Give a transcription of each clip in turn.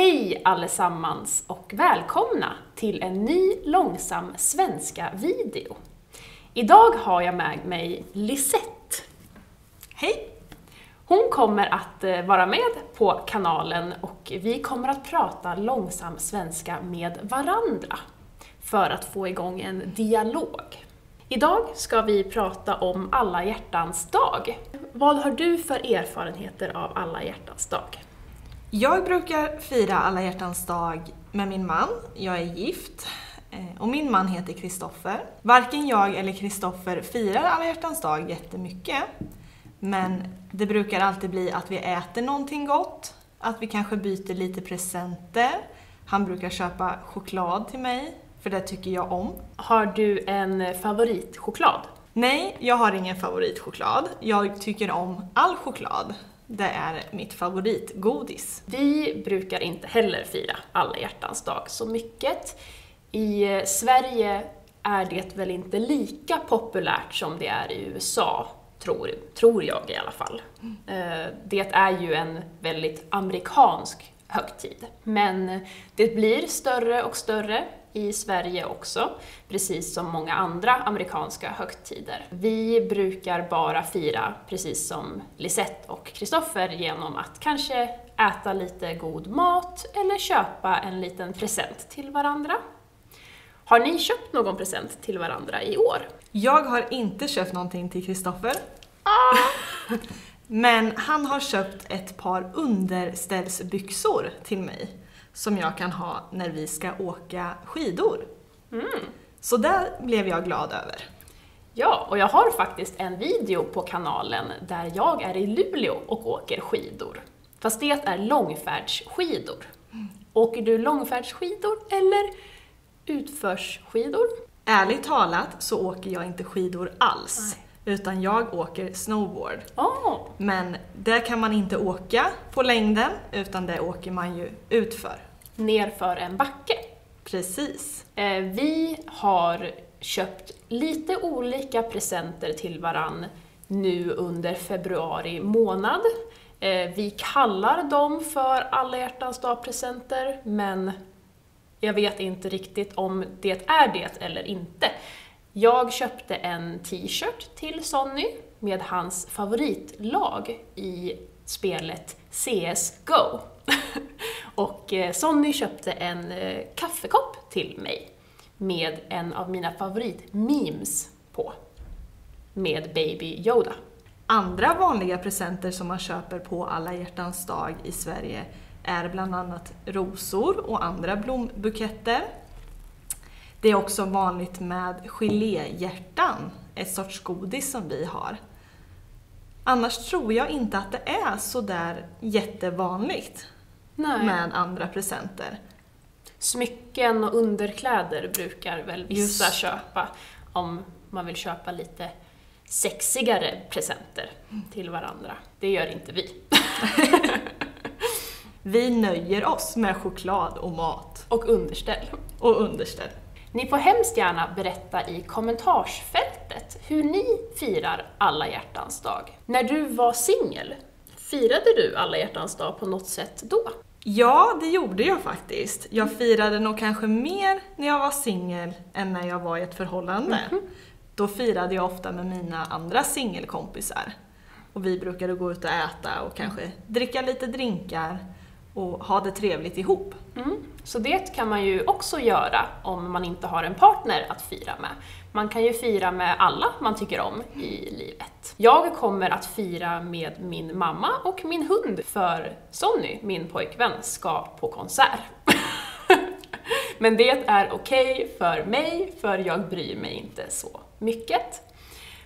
Hej allesammans och välkomna till en ny långsam svenska video. Idag har jag med mig Lisette. Hej! Hon kommer att eh, vara med på kanalen och vi kommer att prata långsam svenska med varandra för att få igång en dialog. Idag ska vi prata om alla hjärtans dag. Vad har du för erfarenheter av alla hjärtans dag? Jag brukar fira alla hjärtans dag med min man. Jag är gift eh, och min man heter Kristoffer. Varken jag eller Kristoffer firar alla hjärtans dag jättemycket. Men det brukar alltid bli att vi äter någonting gott, att vi kanske byter lite presenter. Han brukar köpa choklad till mig, för det tycker jag om. Har du en favoritchoklad? Nej, jag har ingen favoritchoklad. Jag tycker om all choklad. Det är mitt favoritgodis. Vi brukar inte heller fira alla hjärtans dag så mycket. I eh, Sverige är det väl inte lika populärt som det är i USA, tror, tror jag i alla fall. Eh, Det är ju en väldigt amerikansk högtid. Men det blir större och större i Sverige också, precis som många andra amerikanska högtider. Vi brukar bara fira, precis som Lisette och Kristoffer, genom att kanske äta lite god mat eller köpa en liten present till varandra. Har ni köpt någon present till varandra i år? Jag har inte köpt någonting till Kristoffer. Men han har köpt ett par underställsbyxor till mig som jag kan ha när vi ska åka skidor. Så det blev jag glad över. Ja, och jag har faktiskt en video på kanalen där jag är i Luleå och åker skidor. Fast det är långfärdsskidor. Åker du långfärdsskidor eller utförsskidor? Ärligt talat så åker jag inte skidor alls, utan jag åker snowboard. Åh, Men det kan man inte åka på längden, utan det åker man ju utför. nerför en backe. Precis. Eh, Vi har köpt lite olika presenter till varann nu under februari månad. Eh, Vi kallar dem för alla hjärtans dag-presenter, men jag vet inte riktigt om det är det eller inte. Jag köpte en t-shirt till Sonny med hans favoritlag i spelet CSGO. Och eh, Sonny köpte en eh, kaffekopp till mig med en av mina favoritmemes på. Med Baby Yoda. Andra vanliga presenter som man köper på alla hjärtans dag i Sverige är bland annat rosor och andra blombuketter. Det är också vanligt med geléhjärtan, ett sorts godis som vi har. Annars tror jag inte att det är så där jättevanligt Nej. med andra presenter. Smycken och underkläder brukar väl vissa Just. köpa om man vill köpa lite sexigare presenter till varandra. Det gör inte vi. Vi nöjer oss med choklad och mat Och underställ. och underställ. Ni får hemskt gärna berätta i kommentarsfältet hur ni firar alla hjärtans dag. När du var singel, firade du alla hjärtans dag på något sätt då? Ja, det gjorde jag faktiskt. Jag firade nog kanske mer när jag var singel än när jag var i ett förhållande. Då firade jag ofta med mina andra singelkompisar. Och vi brukade gå ut och äta och kanske dricka lite drinkar och ha det trevligt ihop. Mm. Så det kan man ju också göra om man inte har en partner att fira med. Man kan ju fira med alla man tycker om i livet. Jag kommer att fira med min mamma och min hund för Sonny, min pojkvän, ska på konsert. Men det är okej för mig, för jag bryr mig inte så mycket.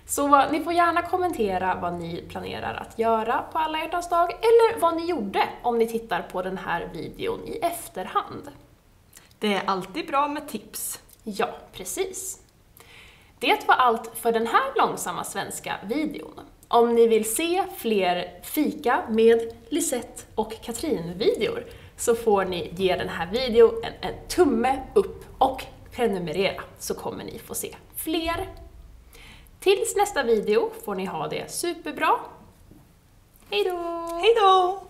Så ni får gärna kommentera vad ni planerar att göra på alla hjärtans dag, eller vad ni gjorde om ni tittar på den här videon i efterhand. Det är alltid bra med tips. Ja, precis. Det var allt för den här långsamma svenska videon. Om ni vill se fler fika med Lisette och Katrin-videor så får ni ge den här videon en, en tumme upp och prenumerera så kommer ni få se fler. Tills nästa video får ni ha det superbra. Hejdå! Hej då!